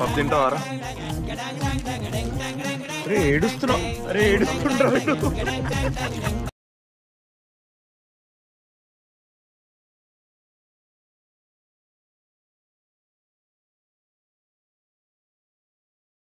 పప్పు తింటావారా? రే ఏడుస్తున్నావు. అరే ఏడుస్తుంటారు